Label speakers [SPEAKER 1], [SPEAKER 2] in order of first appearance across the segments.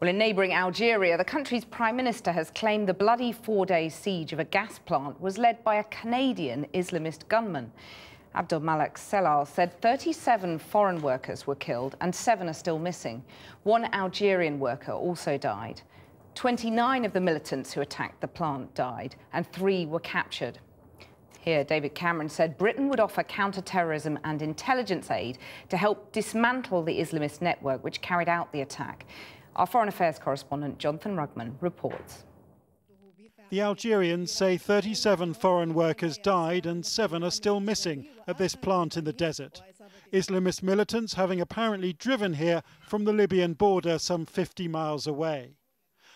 [SPEAKER 1] Well, in neighbouring Algeria, the country's prime minister has claimed the bloody four-day siege of a gas plant was led by a Canadian Islamist gunman. Abdul Malak Sellal said 37 foreign workers were killed and seven are still missing. One Algerian worker also died. 29 of the militants who attacked the plant died and three were captured. Here, David Cameron said Britain would offer counter-terrorism and intelligence aid to help dismantle the Islamist network which carried out the attack. Our Foreign Affairs correspondent, Jonathan Rugman, reports.
[SPEAKER 2] The Algerians say 37 foreign workers died and seven are still missing at this plant in the desert. Islamist militants having apparently driven here from the Libyan border some 50 miles away.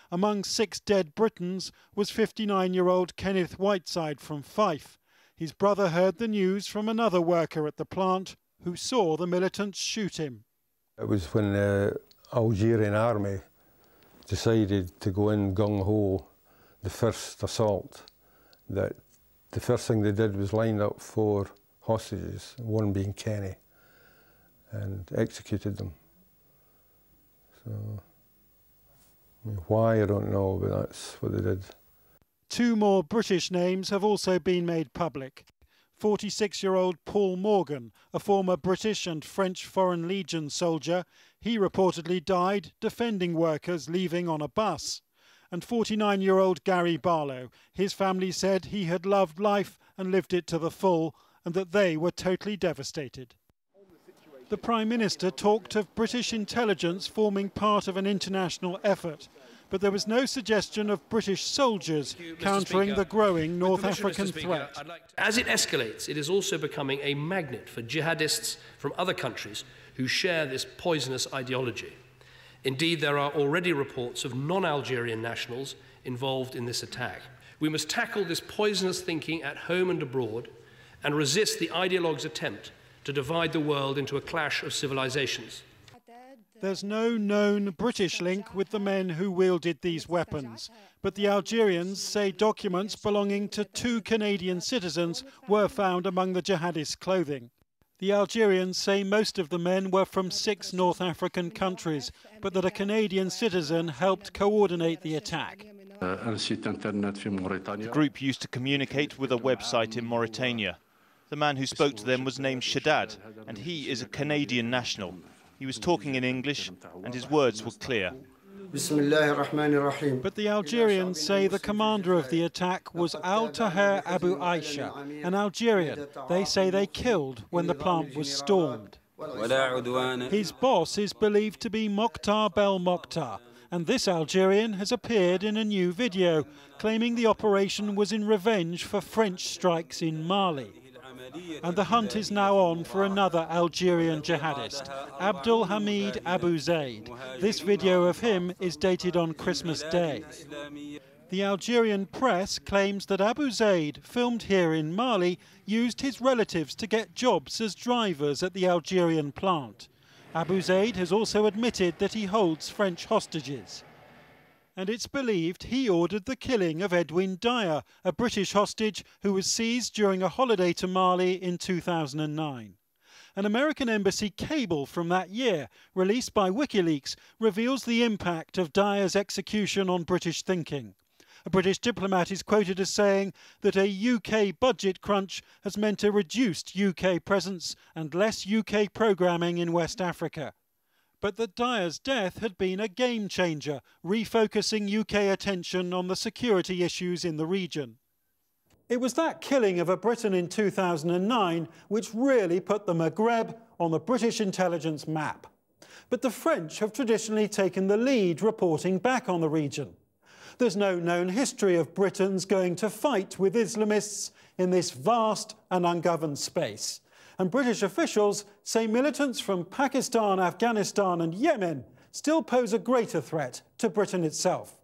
[SPEAKER 2] Among six dead Britons was 59-year-old Kenneth Whiteside from Fife. His brother heard the news from another worker at the plant who saw the militants shoot him.
[SPEAKER 3] It was when the Algerian army decided to go in gung-ho the first assault that the first thing they did was line up four hostages, one being Kenny, and executed them. So, I mean, why, I don't know, but that's what they did.
[SPEAKER 2] Two more British names have also been made public. 46 year old Paul Morgan, a former British and French Foreign Legion soldier, he reportedly died defending workers leaving on a bus and 49 year old Gary Barlow. His family said he had loved life and lived it to the full, and that they were totally devastated. The Prime Minister talked of British intelligence forming part of an international effort, but there was no suggestion of British soldiers you, countering Speaker, the growing North African Speaker, threat.
[SPEAKER 4] Like As it escalates, it is also becoming a magnet for jihadists from other countries who share this poisonous ideology. Indeed, there are already reports of non Algerian nationals involved in this attack. We must tackle this poisonous thinking at home and abroad and resist the ideologue's attempt to divide the world into a clash of civilizations.
[SPEAKER 2] There's no known British link with the men who wielded these weapons, but the Algerians say documents belonging to two Canadian citizens were found among the jihadists' clothing. The Algerians say most of the men were from six North African countries, but that a Canadian citizen helped coordinate the attack.
[SPEAKER 5] The group used to communicate with a website in Mauritania. The man who spoke to them was named Shaddad, and he is a Canadian national. He was talking in English, and his words were clear.
[SPEAKER 2] But the Algerians say the commander of the attack was Al Taher Abu Aisha, an Algerian they say they killed when the plant was stormed. His boss is believed to be Mokhtar Belmokhtar, and this Algerian has appeared in a new video claiming the operation was in revenge for French strikes in Mali and the hunt is now on for another Algerian jihadist, Abdul Hamid Abu Zaid. This video of him is dated on Christmas Day. The Algerian press claims that Abu Zaid, filmed here in Mali, used his relatives to get jobs as drivers at the Algerian plant. Abu Zaid has also admitted that he holds French hostages and it's believed he ordered the killing of Edwin Dyer, a British hostage who was seized during a holiday to Mali in 2009. An American embassy cable from that year, released by WikiLeaks, reveals the impact of Dyer's execution on British thinking. A British diplomat is quoted as saying that a UK budget crunch has meant a reduced UK presence and less UK programming in West Africa but that Dyer's death had been a game changer, refocusing UK attention on the security issues in the region. It was that killing of a Briton in 2009 which really put the Maghreb on the British intelligence map. But the French have traditionally taken the lead reporting back on the region. There's no known history of Britons going to fight with Islamists in this vast and ungoverned space and British officials say militants from Pakistan, Afghanistan, and Yemen still pose a greater threat to Britain itself.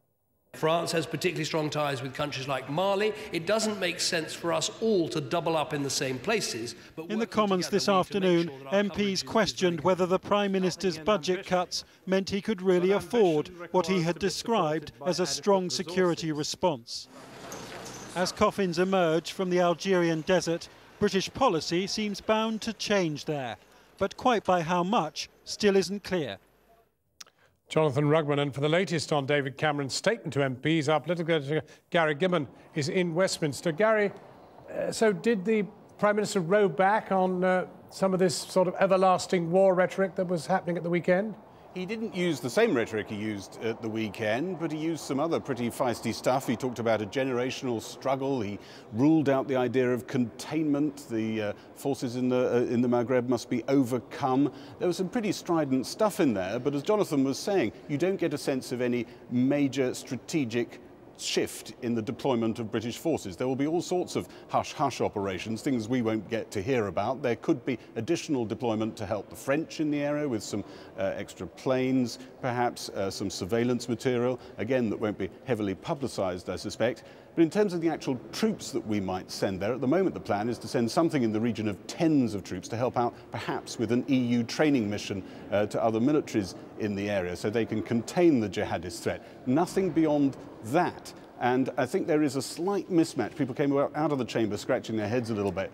[SPEAKER 4] France has particularly strong ties with countries like Mali. It doesn't make sense for us all to double up in the same places.
[SPEAKER 2] in the Commons this afternoon, sure MPs questioned whether the Prime Minister's budget cuts meant he could really afford what he had described as a strong security response. As coffins emerge from the Algerian desert, British policy seems bound to change there, but quite by how much still isn't clear.
[SPEAKER 6] Jonathan Rugman, and for the latest on David Cameron's statement to MPs, our political editor Gary Gibbon is in Westminster. Gary, uh, so did the Prime Minister row back on uh, some of this sort of everlasting war rhetoric that was happening at the weekend?
[SPEAKER 7] He didn't use the same rhetoric he used at the weekend, but he used some other pretty feisty stuff. He talked about a generational struggle. He ruled out the idea of containment. The uh, forces in the, uh, in the Maghreb must be overcome. There was some pretty strident stuff in there, but as Jonathan was saying, you don't get a sense of any major strategic shift in the deployment of British forces. There will be all sorts of hush-hush operations, things we won't get to hear about. There could be additional deployment to help the French in the area with some uh, extra planes, perhaps uh, some surveillance material, again, that won't be heavily publicised, I suspect. But in terms of the actual troops that we might send there, at the moment the plan is to send something in the region of tens of troops to help out perhaps with an EU training mission uh, to other militaries in the area so they can contain the jihadist threat. Nothing beyond that. And I think there is a slight mismatch. People came out of the chamber scratching their heads a little bit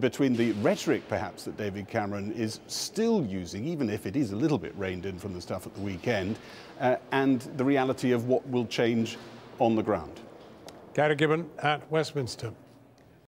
[SPEAKER 7] between the rhetoric, perhaps, that David Cameron is still using, even if it is a little bit reined in from the stuff at the weekend, uh, and the reality of what will change on the ground.
[SPEAKER 6] Gary Gibbon at Westminster.